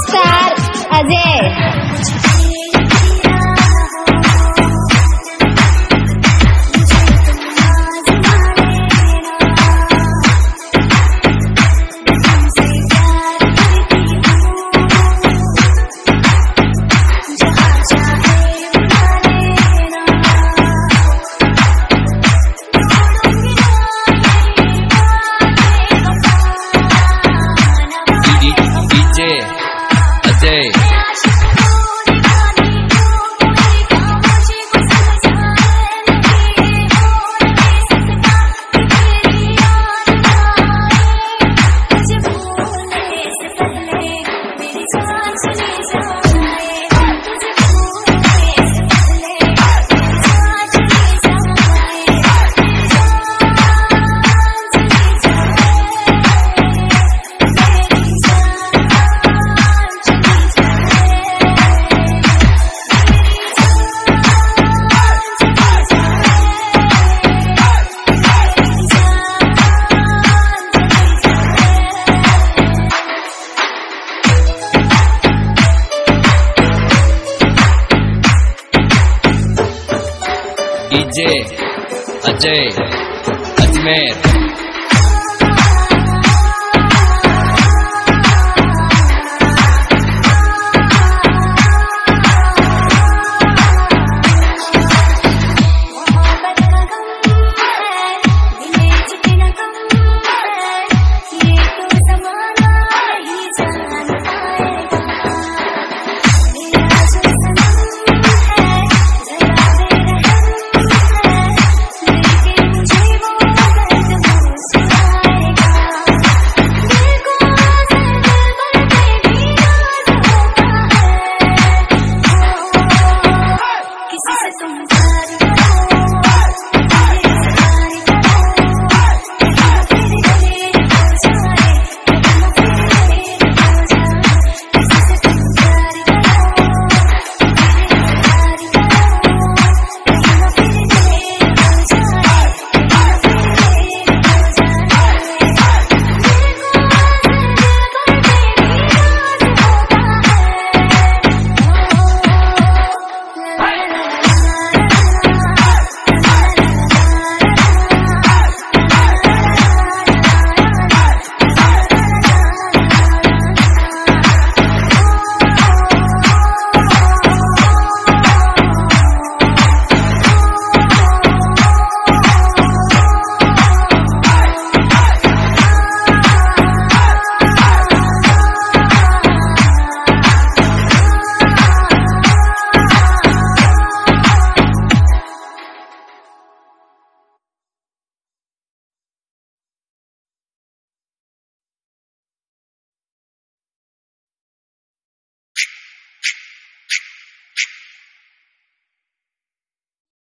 as far. DJ Ajay Ajmer